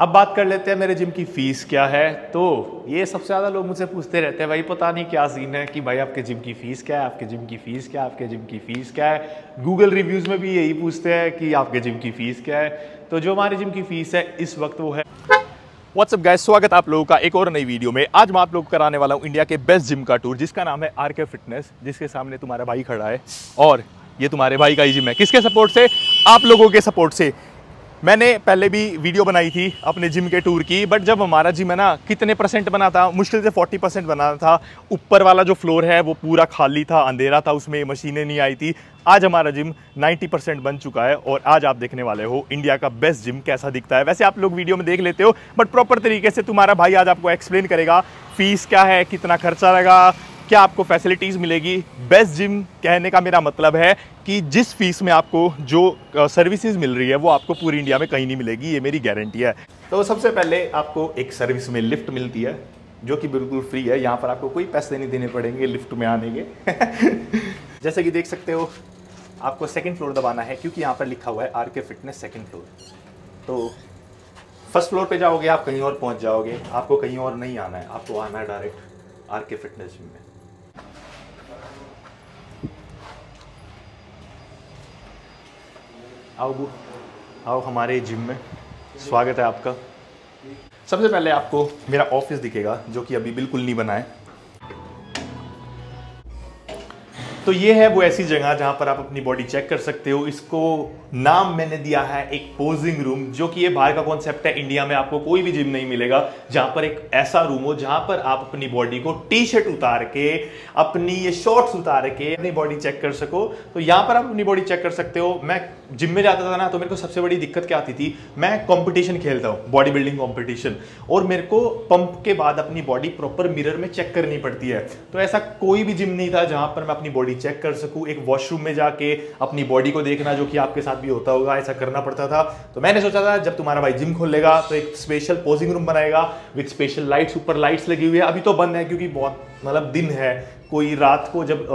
अब बात कर लेते हैं, मेरे जिम की फ़ीस क्या है? तो ये सबसे ज़्यादा लोग मुझसे पूछते रहते हैं, भाई, पता नहीं क्या सीन है कि भाई आपके जिम की फ़ीस क्या है, आपके जिम की फ़ीस क्या है, आपके जिम की फ़ीस क्या है? गूगल रिव्यूज़ में भी यही पूछते हैं कि आपके जिम की फ़ीस क्या है। तो जो हमारे जिम की फ़ीस है, इस वक्त वो है। व्हाट्सअप गैस स्वागत आप लोगों का एक और नई वीडियो में। आज मैं आप लोग कराने वाला हूँ इंडिया के बेस्ट जिम का टूर जिसका नाम है आर के फिटनेस जिसके सामने तुम्हारा भाई खड़ा है। और ये तुम्हारे भाई का ही जिम है। किसके सपोर्ट से? आप लोगों के सपोर्ट से। मैंने पहले भी वीडियो बनाई थी अपने जिम के टूर की बट जब हमारा जिम है ना, कितने परसेंट बना था? मुश्किल से 40 परसेंट बना था। ऊपर वाला जो फ्लोर है, वो पूरा खाली था, अंधेरा था, उसमें मशीनें नहीं आई थी। आज हमारा जिम 90 परसेंट बन चुका है और आज आप देखने वाले हो इंडिया का बेस्ट जिम कैसा दिखता है। वैसे आप लोग वीडियो में देख लेते हो बट प्रॉपर तरीके से तुम्हारा भाई आज आपको एक्सप्लेन करेगा फ़ीस क्या है, कितना खर्चा लगा क्या आपको फैसिलिटीज़ मिलेगी? बेस्ट जिम कहने का मेरा मतलब है कि जिस फ़ीस में आपको जो सर्विसेज़ मिल रही है, वो आपको पूरी इंडिया में कहीं नहीं मिलेगी, ये मेरी गारंटी है। तो सबसे पहले आपको एक सर्विस में लिफ्ट मिलती है, जो कि बिल्कुल फ्री है। यहाँ पर आपको कोई पैसे नहीं देने पड़ेंगे लिफ्ट में आने के। जैसे कि देख सकते हो, आपको सेकेंड फ्लोर दबाना है, क्योंकि यहाँ पर लिखा हुआ है R K fitness second floor तो फ़र्स्ट फ्लोर पे जाओगे, आप कहीं और पहुँच जाओगे। आपको कहीं और नहीं आना है, आपको आना है direct R K fitness gym में। आओ आओ हमारे जिम में। स्वागत है आपका। सबसे पहले आपको मेरा ऑफ़िस दिखेगा जो कि अभी बिल्कुल नहीं बना है। तो ये है वो ऐसी जगह जहाँ पर आप अपनी बॉडी चेक कर सकते हो। इसको नाम मैंने दिया है एक पोजिंग रूम जो कि ये बाहर का कॉन्सेप्ट है। इंडिया में आपको कोई भी जिम नहीं मिलेगा, जहाँ पर एक ऐसा रूम हो, जहाँ पर आप अपनी बॉडी को टी शर्ट उतार के, अपनी ये शॉर्ट्स उतार के अपनी बॉडी चेक कर सको। तो यहाँ पर आप अपनी बॉडी चेक कर सकते हो। मैं जिम में जाता था ना तो मेरे को सबसे बड़ी दिक्कत क्या आती थी? मैं कॉम्पिटिशन खेलता हूँ बॉडी बिल्डिंग कॉम्पिटिशन और मेरे को पंप के बाद अपनी बॉडी प्रॉपर मिरर में चेक करनी पड़ती है। तो ऐसा कोई भी जिम नहीं था जहाँ पर मैं अपनी बॉडी चेक कर सकूँ, एक वॉशरूम में जाके अपनी बॉडी को देखना, जो कि आपके साथ भी होता होगा, ऐसा करना पड़ता था। तो मैंने सोचा था, जब तुम्हारा भाई जिम खोलेगा तो एक स्पेशल पोजिंग रूम बनाएगा विथ स्पेशल लाइट्स ऊपर लाइट्स लगी हुई है। अभी तो बंद है, क्योंकि बहुत मतलब दिन है। कोई रात को जब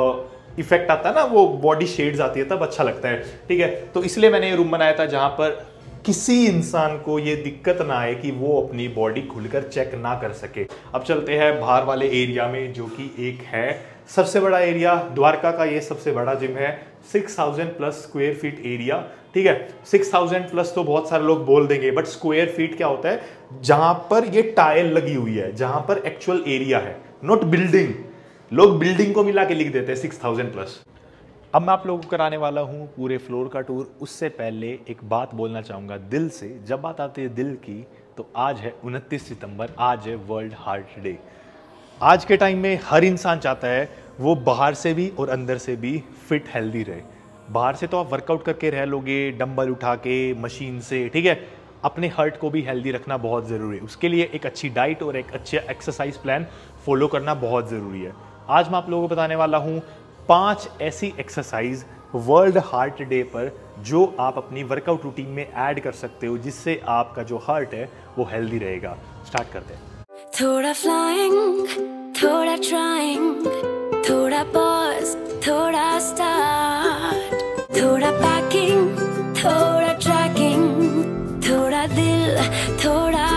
इफ़ेक्ट आता है ना, वो बॉडी शेड्स आती है, तब अच्छा लगता है। ठीक है? तो इसलिए मैंने ये रूम बनाया था, जहाँ पर किसी इंसान को ये दिक्कत ना आए कि वो अपनी बॉडी खुलकर चेक ना कर सके। अब चलते हैं बाहर वाले एरिया में, जो कि एक है सबसे बड़ा एरिया द्वारका का ये सबसे बड़ा जिम है। 6000 प्लस स्क्वायर फीट एरिया ठीक है? 6000 प्लस तो बहुत सारे लोग बोल देंगे बट स्क्वायर फीट क्या होता है? जहाँ पर ये टाइल लगी हुई है, जहाँ पर एक्चुअल एरिया है नॉट बिल्डिंग लोग बिल्डिंग को मिला के लिख देते हैं सिक्स थाउज़ेंड प्लस अब मैं आप लोगों को कराने वाला हूँ पूरे फ्लोर का टूर उससे पहले एक बात बोलना चाहूँगा दिल से। जब बात आती है दिल की तो आज है उनतीस सितंबर, आज है वर्ल्ड हार्ट डे आज के टाइम में हर इंसान चाहता है वो बाहर से भी और अंदर से भी फिट हेल्दी रहे। बाहर से तो आप वर्कआउट करके रह लोगे डंबल उठा के मशीन से, ठीक है? अपने हर्ट को भी हेल्दी रखना बहुत ज़रूरी है। उसके लिए एक अच्छी डाइट और एक अच्छे एक्सरसाइज प्लान फॉलो करना बहुत ज़रूरी है। आज मैं आप लोगों को बताने वाला हूँ पाँच ऐसी एक्सरसाइज वर्ल्ड हार्ट डे पर जो आप अपनी वर्कआउट रूटीन में ऐड कर सकते हो, जिससे आपका जो हार्ट है वो हेल्दी रहेगा। स्टार्ट करते हैं। थोड़ा फ्लाइंग थोड़ा ट्राइंग थोड़ा पॉज थोड़ा स्टार्ट थोड़ा पैकिंग थोड़ा ट्रैकिंग थोड़ा दिल, थोड़ा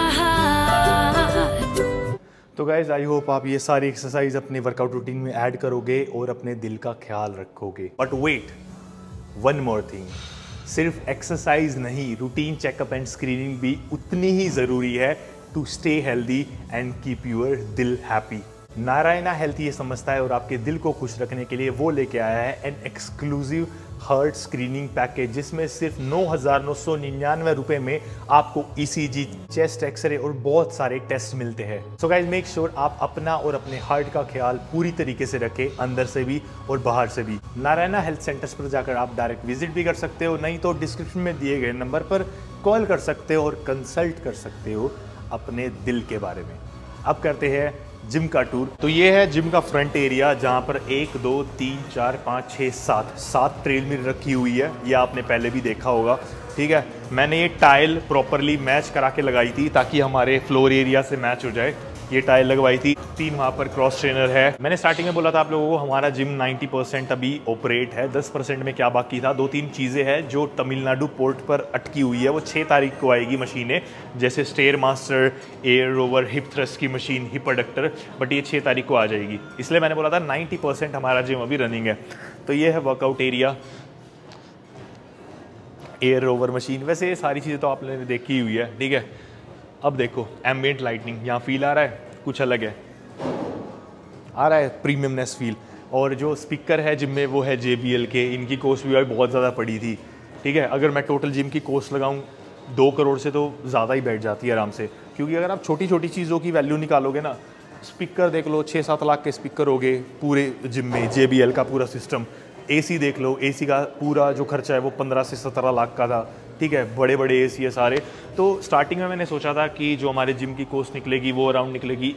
तो गाइज़ आई होप आप ये सारी एक्सरसाइज अपने वर्कआउट रूटीन में ऐड करोगे और अपने दिल का ख्याल रखोगे. But wait one more thing सिर्फ़ एक्सरसाइज नहीं रूटीन चेकअप एंड स्क्रीनिंग भी उतनी ही ज़रूरी है to stay healthy and keep your दिल हैप्पी नारायणा हेल्थ ये समझता है और आपके दिल को खुश रखने के लिए वो लेके आया है an exclusive heart screening package जिसमें सिर्फ़ नौ हज़ार नौ सौ निन्यानवे रुपए में आपको ईसीजी चेस्ट एक्सरे और बहुत सारे टेस्ट मिलते हैं. सो गाइज़ मेक श्योर आप अपना और अपने हार्ट का ख्याल पूरी तरीके से रखें, अंदर से भी और बाहर से भी. नारायणा हेल्थ सेंटर्स पर जाकर आप डायरेक्ट विज़िट भी कर सकते हो, नहीं तो डिस्क्रिप्शन में दिए गए नंबर पर कॉल कर सकते हो और कंसल्ट कर सकते हो. अपने दिल के बारे में। अब करते हैं जिम का टूर। तो ये है जिम का फ्रंट एरिया, जहाँ पर एक, दो, तीन, चार, पाँच, छः, सात सात ट्रेल मिल रखी हुई है। ये आपने पहले भी देखा होगा। ठीक है? मैंने ये टाइल प्रॉपरली मैच करा के लगाई थी ताकि हमारे फ्लोर एरिया से मैच हो जाए। ये टाइल लगवाई थी। तीन वहाँ पर क्रॉस ट्रेनर है। मैंने स्टार्टिंग में बोला था आप लोगों को, हमारा जिम 90 परसेंट अभी ऑपरेट है। 10 परसेंट में क्या बाकी था? दो तीन चीज़ें हैं जो तमिलनाडु पोर्ट पर अटकी हुई है। वो छः तारीख को आएगी मशीनें, जैसे stair master air rower hip thrust की मशीन हिप अडक्टर बट ये छः तारीख को आ जाएगी। इसलिए मैंने बोला था नाइन्टी हमारा जिम अभी रनिंग है। तो ये है workout area air rower machine वैसे ये सारी चीज़ें तो आपने देखी हुई है, ठीक है? अब देखो एम्बियंट लाइटनिंग यहाँ फील आ रहा है? कुछ अलग है। आ रहा है प्रीमियमनेस फील और जो स्पीकर है जिम में, वो है JBL के। इनकी कॉस्ट भी बहुत ज़्यादा पड़ी थी। ठीक है? अगर मैं टोटल जिम की कॉस्ट लगाऊँ, दो करोड़ से तो ज़्यादा ही बैठ जाती है आराम से। क्योंकि अगर आप छोटी छोटी चीज़ों की वैल्यू निकालोगे ना स्पीकर देख लो छः सात लाख के स्पीकर हो गए पूरे जिम में JBL का पूरा सिस्टम एसी देख लो एसी का पूरा जो खर्चा है वो पंद्रह से सत्रह लाख का था। ठीक है बड़े बड़े ए सी है सारे। तो स्टार्टिंग में मैंने सोचा था कि जो हमारे जिम की कोस्ट निकलेगी, वो अराउंड निकलेगी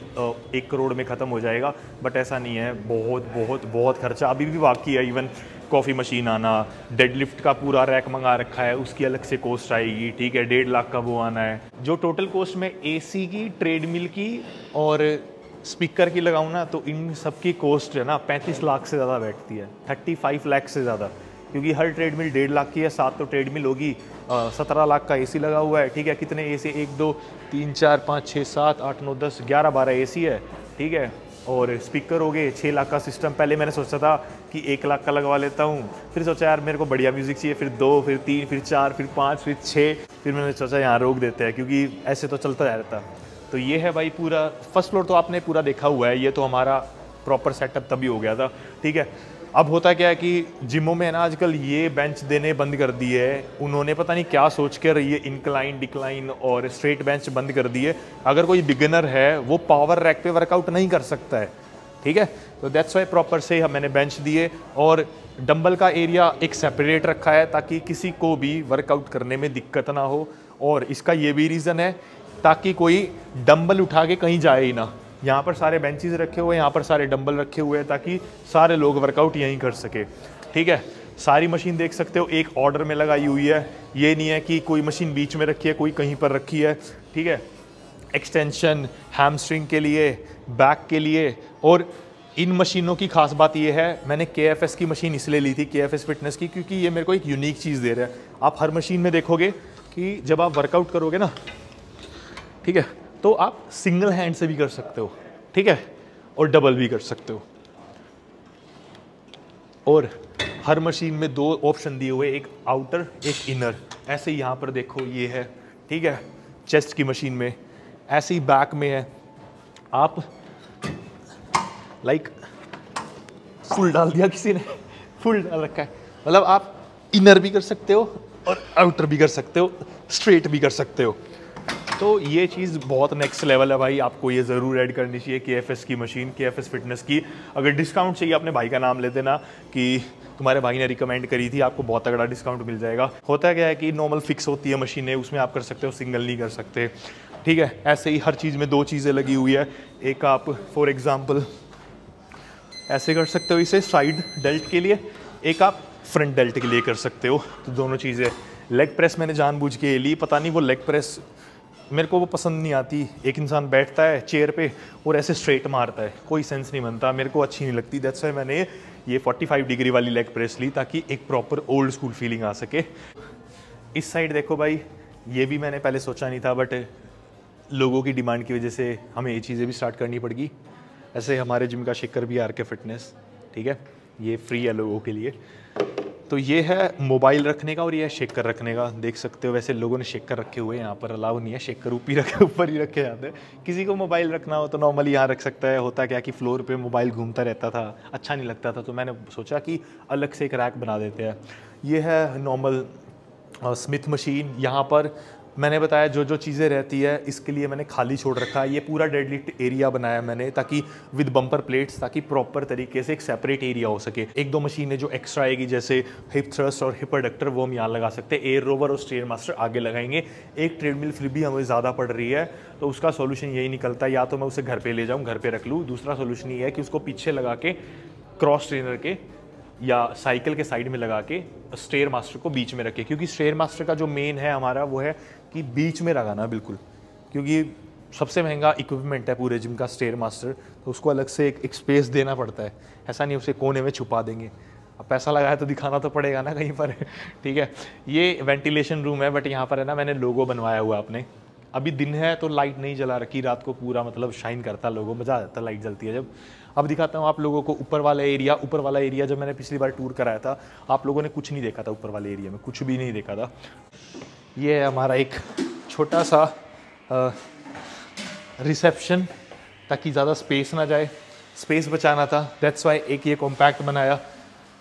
एक करोड़ में ख़त्म हो जाएगा बट ऐसा नहीं है। बहुत बहुत बहुत खर्चा। अभी भी बाकी है इवन कॉफ़ी मशीन आना डेडलिफ्ट का पूरा रैक मंगा रखा है, उसकी अलग से कोस्ट आएगी, ठीक है, डेढ़ लाख का वो आना है। जो टोटल कोस्ट में एसी की ट्रेडमिल की और स्पीकर की लगाऊँ ना तो इन सब की कोस्ट है ना, पैंतीस लाख से ज़्यादा बैठती है थर्टी फाइव लाख से ज़्यादा। क्योंकि हर ट्रेडमिल डेढ़ लाख की है, सात तो ट्रेडमिल होगी। सत्रह लाख का एसी लगा हुआ है, ठीक है? कितने एसी? एक, दो, तीन, चार, पाँच छः सात, आठ, नौ, दस, ग्यारह, बारह एसी है, ठीक है? और स्पीकर हो गए छः लाख का सिस्टम। पहले मैंने सोचा था कि एक लाख का लगवा लेता हूँ। फिर सोचा, यार, मेरे को बढ़िया म्यूज़िक चाहिए। फिर दो, फिर तीन, फिर चार, फिर पाँच, फिर छः फिर मैंने सोचा, यहाँ रोक देते हैं। क्योंकि ऐसे तो चलता रहता। तो ये है भाई पूरा, फ़र्स्ट फ्लोर तो आपने पूरा देखा हुआ है। ये तो हमारा प्रॉपर सेटअप तभी हो गया था, ठीक है? अब होता क्या है कि जिमों में ना, आजकल ये बेंच देने बंद कर दिए है। उन्होंने पता नहीं क्या सोच कर ये इंक्लाइन डिक्लाइन और स्ट्रेट बेंच बंद कर दिए अगर कोई बिगिनर है, वो पावर रैक पे वर्कआउट नहीं कर सकता है। ठीक है? तो दैट्स वाई प्रॉपर से हम मैंने बेंच दिए और डंबल का एरिया एक सेपरेट रखा है ताकि किसी को भी वर्कआउट करने में दिक्कत ना हो। और इसका ये भी रीज़न है ताकि कोई डंबल उठा के कहीं जाए ही ना। यहाँ पर सारे बेंचेस रखे हुए हैं, यहाँ पर सारे डंबल रखे हुए हैं ताकि सारे लोग वर्कआउट यहीं कर सके। ठीक है? सारी मशीन देख सकते हो, एक ऑर्डर में लगाई हुई है। ये नहीं है कि कोई मशीन बीच में रखी है, कोई कहीं पर रखी है। ठीक है? एक्सटेंशन हैमस्ट्रिंग के लिए बैक के लिए और इन मशीनों की खास बात यह है, मैंने के एफ़ एस की मशीन इसलिए ली थी के एफ़ एस फिटनेस की, क्योंकि ये मेरे को एक यूनिक चीज़ दे रहा है। आप हर मशीन में देखोगे कि जब आप वर्कआउट करोगे ना, ठीक है? तो आप सिंगल हैंड से भी कर सकते हो, ठीक है? और डबल भी कर सकते हो। और हर मशीन में दो ऑप्शन दिए हुए, एक आउटर एक इनर ऐसे ही यहाँ पर देखो, ये है, ठीक है? चेस्ट की मशीन में। ऐसे ही बैक में है। आप लाइक फुल डाल दिया किसी ने, फुल डाल रखा है। मतलब आप इनर भी कर सकते हो और आउटर भी कर सकते हो स्ट्रेट भी कर सकते हो। तो ये चीज़ बहुत नेक्स्ट लेवल है भाई। आपको ये ज़रूर ऐड करनी चाहिए के एफ़ एस की मशीन के एफ़ एस फिटनेस की। अगर डिस्काउंट चाहिए, अपने भाई का नाम ले देना कि तुम्हारे भाई ने रिकमेंड करी थी, आपको बहुत तगड़ा डिस्काउंट मिल जाएगा। होता क्या है कि नॉर्मल फिक्स होती है मशीनें उसमें आप कर सकते हो सिंगल नहीं कर सकते। ठीक है, ऐसे ही हर चीज़ में दो चीज़ें लगी हुई है। एक आप फॉर एग्ज़ाम्पल ऐसे कर सकते हो इसे साइड डेल्ट के लिए, एक आप फ्रंट डेल्ट के लिए कर सकते हो। तो दोनों चीज़ें। लेग प्रेस मैंने जानबूझ के ली, पता नहीं वो लेग प्रेस मेरे को वो पसंद नहीं आती। एक इंसान बैठता है चेयर पे और ऐसे स्ट्रेट मारता है। कोई सेंस नहीं बनता। मेरे को अच्छी नहीं लगती। दैट्स वाई मैंने ये 45 डिग्री वाली लेग प्रेस ली ताकि एक प्रॉपर ओल्ड स्कूल फीलिंग आ सके। इस साइड देखो भाई, ये भी मैंने पहले सोचा नहीं था बट लोगों की डिमांड की वजह से हमें ये चीज़ें भी स्टार्ट करनी पड़गी। ऐसे हमारे जिम का शिकर भी आर के फिटनेस ठीक है? ये फ्री है लोगों के लिए। तो ये है मोबाइल रखने का और ये है शेकर रखने का। देख सकते हो वैसे लोगों ने शेकर रखे हुए हैं, यहाँ पर अलाउ नहीं है। शेकर ऊपर रखे, ऊपर ही रखे जाते हैं। किसी को मोबाइल रखना हो तो नॉर्मली यहाँ रख सकता है। होता क्या कि फ्लोर पे मोबाइल घूमता रहता था अच्छा नहीं लगता था तो मैंने सोचा कि अलग से एक रैक बना देते हैं। ये है नॉर्मल स्मिथ मशीन यहाँ पर मैंने बताया जो जो चीज़ें रहती है, इसके लिए मैंने खाली छोड़ रखा है। ये पूरा डेडलिफ्ट एरिया बनाया मैंने ताकि विद बम्पर प्लेट्स ताकि प्रॉपर तरीके से एक सेपरेट एरिया हो सके। एक दो मशीनें जो एक्स्ट्रा आएगी, जैसे हिप थ्रस्ट और हिप अडक्टर वो हम यहाँ लगा सकते हैं। एयर रोवर और स्टेयर मास्टर आगे लगाएँगे। एक ट्रेडमिल फिर भी हमें ज़्यादा पड़ रही है तो उसका सोल्यूशन यही निकलता है। या तो मैं उसे घर पर ले जाऊँ, घर पर रख लूँ। दूसरा सोल्यूशन ये है कि उसको पीछे लगा के क्रॉस ट्रेनर के या साइकिल के साइड में लगा के स्टेयर मास्टर को बीच में रखे। क्योंकि स्टेयर मास्टर का जो मेन है हमारा वो है कि बीच में लगाना बिल्कुल। क्योंकि सबसे महँगा इक्विपमेंट है पूरे जिम का स्टेयर मास्टर तो उसको अलग से एक, एक स्पेस देना पड़ता है। ऐसा नहीं उसे कोने में छुपा देंगे। अब पैसा लगाया तो दिखाना तो पड़ेगा ना कहीं पर। ठीक है? ये वेंटिलेशन रूम है बट यहाँ पर है ना मैंने लोगो बनवाया हुआ अपने। अभी दिन है तो लाइट नहीं जला रखी रात को पूरा मतलब शाइन करता लोगो मज़ा आ जाता लाइट जलती है जब। अब दिखाता हूँ आप लोगों को ऊपर वाला एरिया ऊपर वाला एरिया जब मैंने पिछली बार टूर कराया था, आप लोगों ने कुछ नहीं देखा था ऊपर वाले एरिया में, कुछ भी नहीं देखा था। ये है हमारा एक छोटा सा रिसेप्शन ताकि ज़्यादा स्पेस ना जाए। स्पेस बचाना था दैट्स वाई एक ये कॉम्पैक्ट बनाया।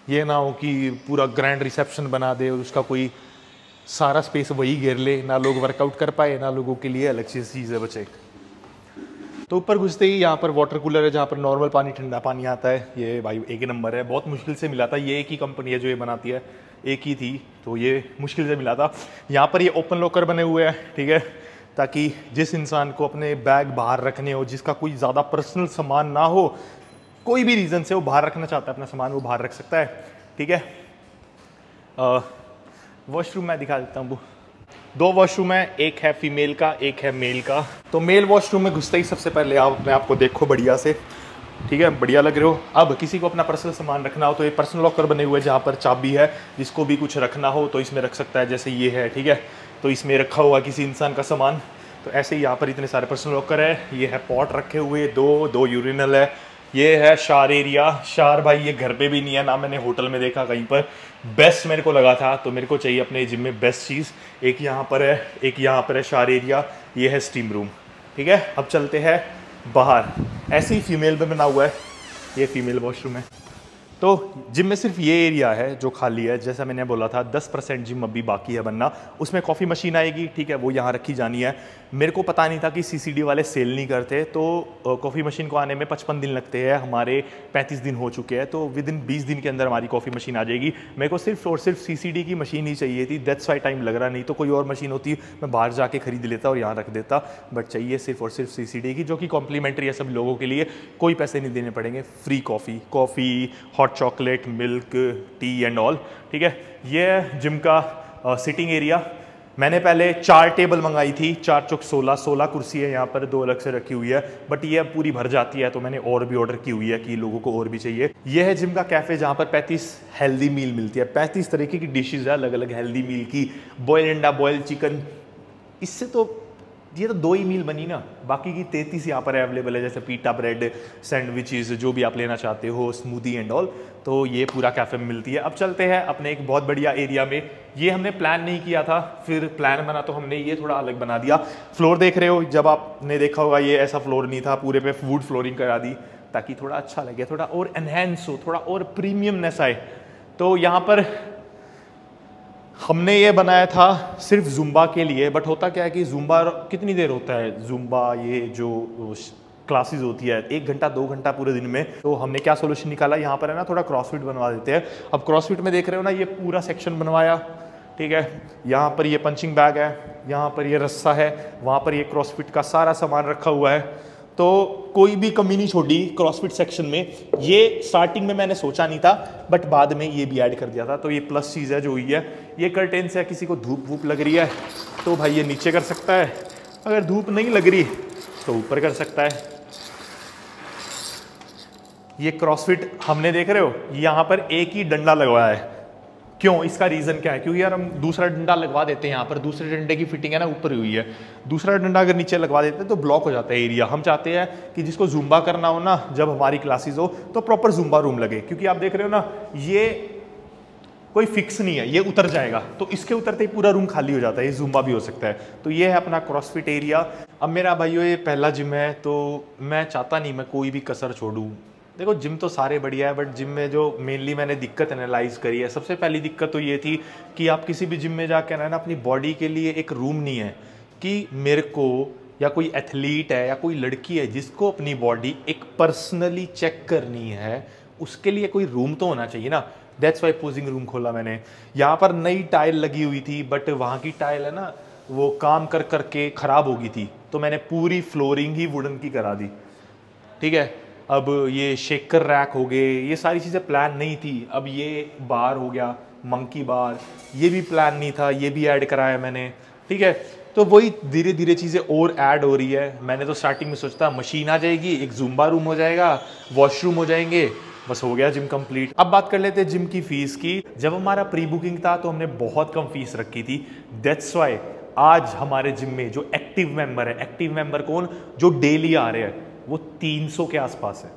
ये ना हो कि पूरा ग्रैंड रिसेप्शन बना दे और उसका कोई सारा स्पेस वही घेर ले, ना लोग वर्कआउट कर पाए, ना लोगों के लिए अलग चीज़ चीज़ें बचे। तो ऊपर घुसते ही यहाँ पर वाटर कूलर है, जहाँ पर नॉर्मल पानी, ठंडा पानी आता है। ये भाई एक ही नंबर है। बहुत मुश्किल से मिला था। ये एक ही कंपनी है जो ये बनाती है। एक ही थी तो ये मुश्किल से मिला था। यहाँ पर ये ओपन लॉकर बने हुए हैं, ठीक है? ताकि जिस इंसान को अपने बैग बाहर रखने हो, जिसका कोई ज़्यादा पर्सनल सामान ना हो, कोई भी रीज़न से वो बाहर रखना चाहता है, अपना सामान वो बाहर रख सकता है, ठीक है? वॉशरूम मैं दिखा देता हूँ दो वॉशरूम है, एक है फीमेल का, एक है मेल का। तो मेल वॉशरूम में घुसते ही सबसे पहले आप अपने आप को देखो बढ़िया से। ठीक है, बढ़िया लग रहे हो। अब किसी को अपना पर्सनल सामान रखना हो तो ये पर्सनल लॉकर बने हुए हैं जहाँ पर चाबी है, जिसको भी कुछ रखना हो तो इसमें रख सकता है, जैसे ये है, ठीक है? तो इसमें रखा हुआ किसी इंसान का सामान। तो ऐसे ही यहाँ पर इतने सारे पर्सनल लॉकर है। ये है पॉट रखे हुए, दो दो यूरिनल है। ये है शार एरिया। शार भाई, ये घर पे भी नहीं है, ना मैंने होटल में देखा कहीं पर। बेस्ट मेरे को लगा था तो मेरे को चाहिए अपने जिम में बेस्ट चीज़। एक यहाँ पर है, एक यहाँ पर है शार एरिया, ये है स्टीम रूम ठीक है? अब चलते हैं बाहर। ऐसे ही फीमेल में बना हुआ है। ये फीमेल वॉशरूम है। तो जिम में सिर्फ़ ये एरिया है जो खाली है। जैसा मैंने बोला था 10 परसेंट जिम अभी बाकी है बनना। उसमें कॉफ़ी मशीन आएगी, ठीक है, वो यहाँ रखी जानी है। मेरे को पता नहीं था कि सीसीडी वाले सेल नहीं करते तो कॉफ़ी मशीन को आने में पचपन दिन लगते हैं। हमारे पैंतीस दिन हो चुके हैं तो विद इन बीस दिन के अंदर हमारी कॉफ़ी मशीन आ जाएगी। मेरे को सिर्फ़ और सिर्फ़ सीसीडी की मशीन ही चाहिए थी। दैट्स वाई टाइम लग रहा, नहीं तो कोई और मशीन होती। मैं बाहर जाके खरीद लेता और यहाँ रख देता। बट चाहिए सिर्फ़ और सिर्फ़ सीसीडी की, जो कि कॉम्प्लीमेंट्री है सब लोगों के लिए। कोई पैसे नहीं देने पड़ेंगे। Free coffee coffee hot chocolate milk tea and all ठीक है? ये जिम का सिटिंग एरिया मैंने पहले चार टेबल मंगाई थी, चार चौक सोलह सोलह कुर्सी है यहाँ पर, दो अलग से रखी हुई है बट ये पूरी भर जाती है तो मैंने और भी ऑर्डर की हुई है कि लोगों को और भी चाहिए। ये है जिम का कैफ़े जहाँ पर 35 हेल्दी मील मिलती है। 35 तरीके की डिशेज है अलग अलग हेल्दी मील की बॉयल अंडा बॉयल चिकन इससे तो ये तो दो ही मील बनी ना। बाकी की तैतीस यहाँ पर अवेलेबल है, जैसे पीटा ब्रेड सैंडविचेस जो भी आप लेना चाहते हो स्मूदी एंड ऑल तो ये पूरा कैफ़े में मिलती है। अब चलते हैं अपने एक बहुत बढ़िया एरिया में। ये हमने प्लान नहीं किया था, फिर प्लान बना तो हमने ये थोड़ा अलग बना दिया। फ्लोर देख रहे हो, जब आपने देखा होगा ये ऐसा फ्लोर नहीं था, पूरे पे फ़ूड फ्लोरिंग करा दी, ताकि थोड़ा अच्छा लगे, थोड़ा और एनहेंस हो, थोड़ा और प्रीमियमनेस आए। तो यहाँ पर हमने ये बनाया था सिर्फ़ जुम्बा के लिए बट होता क्या है कि जुम्बा कितनी देर होता है? जुम्बा, ये जो क्लासेस होती है, एक घंटा, दो घंटा पूरे दिन में। तो हमने क्या सोल्यूशन निकाला? यहाँ पर है ना, थोड़ा क्रॉसफिट बनवा देते हैं। अब क्रॉसफिट में देख रहे हो ना, ये पूरा सेक्शन बनवाया, ठीक है? यहाँ पर ये पंचिंग बैग है, यहाँ पर ये रस्सा है, वहाँ पर ये क्रॉसफिट का सारा सामान रखा हुआ है। तो कोई भी कमी नहीं छोड़ी क्रॉसफिट सेक्शन में। ये स्टार्टिंग में मैंने सोचा नहीं था बट बाद में ये भी ऐड कर दिया था। तो ये प्लस चीज़ है जो हुई है। ये कर्टेन्स से किसी को धूप वूप लग रही है तो भाई ये नीचे कर सकता है। अगर धूप नहीं लग रही तो ऊपर कर सकता है। ये क्रॉसफिट हमने देख रहे हो, यहाँ पर एक ही डंडा लगवाया है। क्यों? इसका रीज़न क्या है? क्योंकि यार हम दूसरा डंडा लगवा देते हैं यहाँ पर। दूसरे डंडे की फिटिंग है ना, ऊपर हुई है। दूसरा डंडा अगर नीचे लगवा देते हैं तो ब्लॉक हो जाता है एरिया हम चाहते हैं कि जिसको जुम्बा करना हो ना, जब हमारी क्लासेज हो तो प्रॉपर जुम्बा रूम लगे। क्योंकि आप देख रहे हो ना, ये कोई फिक्स नहीं है, ये उतर जाएगा। तो इसके उतरते ही पूरा रूम खाली हो जाता है। ये जुम्बा भी हो सकता है। तो ये है अपना क्रॉसफिट एरिया अब मेरा भाइयों, ये पहला जिम है तो मैं चाहता नहीं मैं कोई भी कसर छोड़ूँ। देखो जिम तो सारे बढ़िया है बट जिम में जो मेनली मैंने दिक्कत एनालाइज करी है, सबसे पहली दिक्कत तो ये थी कि आप किसी भी जिम में जाकर ना अपनी बॉडी के लिए एक रूम नहीं है कि मेरे को या कोई एथलीट है या कोई लड़की है जिसको अपनी बॉडी एक पर्सनली चेक करनी है, उसके लिए कोई रूम तो होना चाहिए ना। दैट्स वाई पोजिंग रूम खोला मैंने। यहाँ पर नई टाइल लगी हुई थी बट वहाँ की टाइल है ना, वो काम कर, करके ख़राब हो गई थी तो मैंने पूरी फ्लोरिंग ही वुडन की करा दी। ठीक है? अब ये शेकर रैक हो गए, ये सारी चीज़ें प्लान नहीं थी। अब ये बार हो गया मंकी बार ये भी प्लान नहीं था, ये भी ऐड कराया मैंने। ठीक है? तो वही धीरे धीरे चीज़ें और ऐड हो रही है। मैंने तो स्टार्टिंग में सोचता मशीन आ जाएगी, एक जुम्बा रूम हो जाएगा वॉशरूम हो जाएँगे। बस हो गया जिम कंप्लीट अब बात कर लेते हैं जिम की फ़ीस की। जब हमारा प्री बुकिंग था तो हमने बहुत कम फ़ीस रखी थी। दैट्स वाई आज हमारे जिम में जो एक्टिव मेंबर है एक्टिव मेंबर कौन? जो डेली आ रहे हैं। वो 300 के आसपास है।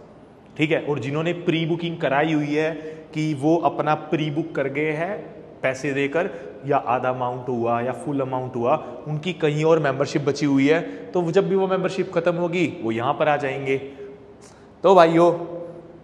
ठीक है? और जिन्होंने प्री बुकिंग कराई हुई है कि वो अपना प्री बुक कर गए हैं, पैसे देकर, या आधा अमाउंट हुआ, या फुल अमाउंट हुआ, उनकी कहीं और मेंबरशिप बची हुई है तो जब भी वो मेंबरशिप खत्म होगी, वो यहाँ पर आ जाएँगे। तो भाइयों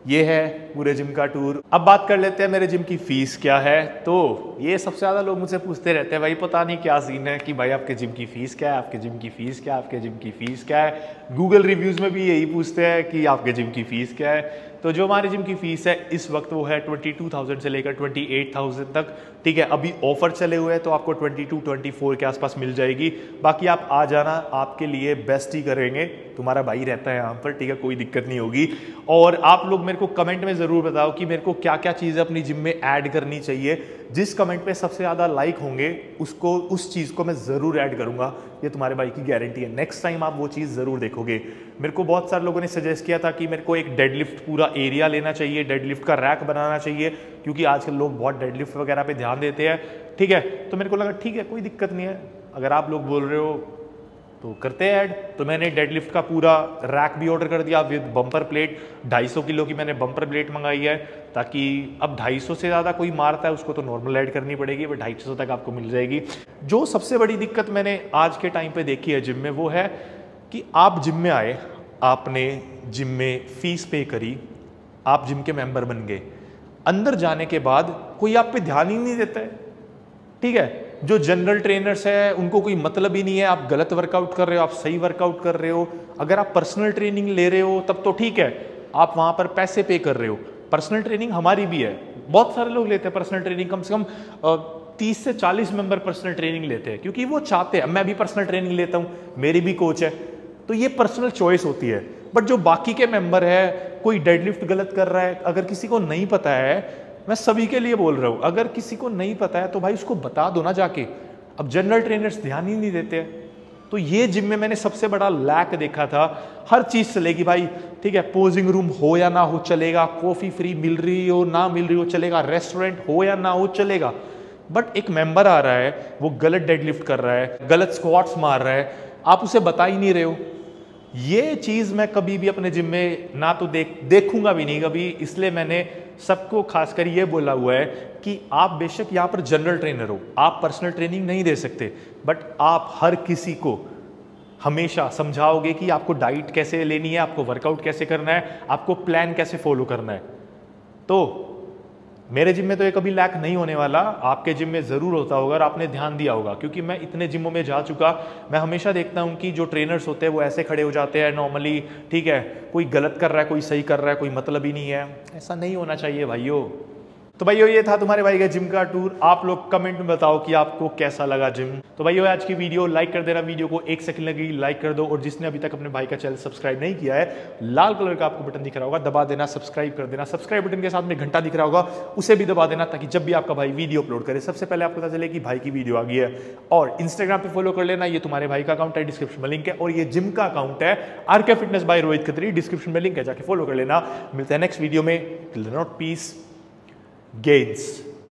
ये है पूरे जिम का टूर अब बात कर लेते हैं मेरे जिम की फ़ीस क्या है। तो ये सबसे ज़्यादा लोग मुझसे पूछते रहते हैं, भाई, पता नहीं क्या सीन है कि भाई आपके जिम की फ़ीस क्या है, आपके जिम की फ़ीस क्या है, आपके जिम की फ़ीस क्या है? गूगल रिव्यूज़ में भी यही पूछते हैं कि आपके जिम की फ़ीस क्या है। तो जो हमारे जिम की फ़ीस है, इस वक्त वो है ट्वेंटी टू थाउज़ेंड से लेकर ट्वेंटी एट थाउज़ेंड तक। ठीक है, अभी ऑफ़र चले हुए हैं तो आपको ट्वेंटी टू ट्वेंटी फोर के आसपास मिल जाएगी। बाकी आप आ जाना, आपके लिए बेस्ट ही करेंगे। तुम्हारा भाई रहता है यहाँ पर, ठीक है, कोई दिक्कत नहीं होगी। और आप लोग मेरे को कमेंट में ज़रूर बताओ कि मेरे को क्या क्या चीज़ें अपनी जिम में ऐड करनी चाहिए। जिस कमेंट पे सबसे ज़्यादा लाइक होंगे, उसको, उस चीज़ को मैं ज़रूर ऐड करूँगा। ये तुम्हारे भाई की गारंटी है। नेक्स्ट टाइम आप वो चीज़ ज़रूर देखोगे। मेरे को बहुत सारे लोगों ने सजेस्ट किया था कि मेरे को एक डेडलिफ्ट पूरा एरिया लेना चाहिए डेडलिफ्ट का रैक बनाना चाहिए, क्योंकि आजकल लोग बहुत डेडलिफ्ट वगैरह पे ध्यान देते हैं। ठीक है तो मेरे को लगा, ठीक है, कोई दिक्कत नहीं है। अगर आप लोग बोल रहे हो तो करते हैं ऐड तो मैंने डेडलिफ्ट का पूरा रैक भी ऑर्डर कर दिया विद बम्पर प्लेट 250 किलो की मैंने बम्पर प्लेट मंगाई है, ताकि अब 250 से ज़्यादा कोई मारता है, उसको तो नॉर्मल ऐड करनी पड़ेगी बट ढाई तक आपको मिल जाएगी। जो सबसे बड़ी दिक्कत मैंने आज के टाइम पे देखी है जिम में, वो है कि आप जिम में आए, आपने जिम में फ़ीस पे करी, आप जिम के मेंबर बन गए। अंदर जाने के बाद कोई आप पे ध्यान ही नहीं देता है। ठीक है? जो जनरल ट्रेनर्स है, उनको कोई मतलब ही नहीं है। आप गलत वर्कआउट कर रहे हो, आप सही वर्कआउट कर रहे हो। अगर आप पर्सनल ट्रेनिंग ले रहे हो, तब तो ठीक है। आप वहाँ पर पैसे पे कर रहे हो। पर्सनल ट्रेनिंग हमारी भी है। बहुत सारे लोग लेते हैं पर्सनल ट्रेनिंग कम से कम तीस से चालीस मेंबर पर्सनल ट्रेनिंग लेते हैं। क्योंकि वो चाहते हैं, मैं भी पर्सनल ट्रेनिंग लेता हूँ। मेरी भी कोच है। तो ये पर्सनल चॉइस होती है। बट जो बाकी के मेंबर है, कोई डेडलिफ्ट गलत कर रहा है, अगर किसी को नहीं पता है, मैं सभी के लिए बोल रहा हूँ, अगर किसी को नहीं पता है तो भाई उसको बता दो ना जाके। अब जनरल ट्रेनर्स ध्यान ही नहीं देते तो ये जिम में मैंने सबसे बड़ा लैक देखा था। हर चीज़ चलेगी भाई, ठीक है पोजिंग रूम हो या ना हो चलेगा कॉफ़ी फ्री मिल रही हो, ना मिल रही हो चलेगा रेस्टोरेंट हो या ना हो चलेगा। बट एक मेंबर आ रहा है, वो गलत डेडलिफ्ट कर रहा है, गलत स्क्वाट्स मार रहा है। आप उसे बता ही नहीं रहे हो। ये चीज़ मैं कभी भी अपने जिम में ना तो देख, देखूँगा भी नहीं कभी। इसलिए मैंने सबको खासकर ये बोला हुआ है कि आप बेशक यहाँ पर जनरल ट्रेनर हो। आप पर्सनल ट्रेनिंग नहीं दे सकते बट आप हर किसी को हमेशा समझाओगे कि आपको डाइट कैसे लेनी है, आपको वर्कआउट कैसे करना है, आपको प्लान कैसे फॉलो करना है। तो मेरे जिम में तो ये कभी लैक नहीं होने वाला, आपके जिम में ज़रूर होता होगा और आपने ध्यान दिया होगा, क्योंकि मैं इतने जिमों में जा चुका, मैं हमेशा देखता हूँ कि जो ट्रेनर्स होते हैं वो ऐसे खड़े हो जाते हैं नॉर्मली ठीक है, कोई गलत कर रहा है, कोई सही कर रहा है, कोई मतलब ही नहीं है। ऐसा नहीं होना चाहिए भाइयों। तो भाइयों, ये था तुम्हारे भाई का जिम का टूर। आप लोग कमेंट में बताओ कि आपको कैसा लगा जिम। तो भाइयों, आज की वीडियो लाइक कर देना, वीडियो को एक सेकंड लगी लाइक कर दो। और जिसने अभी तक अपने भाई का चैनल सब्सक्राइब नहीं किया है, लाल कलर का आपको बटन दिख रहा होगा, दबा देना, सब्सक्राइब कर देना। सब्सक्राइब बटन के साथ में घंटा दिख रहा होगा, उसे भी दबा देना ताकि जब भी आपका भाई वीडियो अपलोड करे, सबसे पहले आपको पता चले कि भाई की वीडियो आ गई है। और इंस्टाग्राम पर फॉलो कर लेना, ये तुम्हारे भाई का अकाउंट है डिस्क्रिप्शन में लिंक है। और ये जिम का अकाउंट है R K fitness by Rohit Khatri description में लिंक है, जाके फॉलो कर लेना। मिलते हैं नेक्स्ट वीडियो में। Not peace gains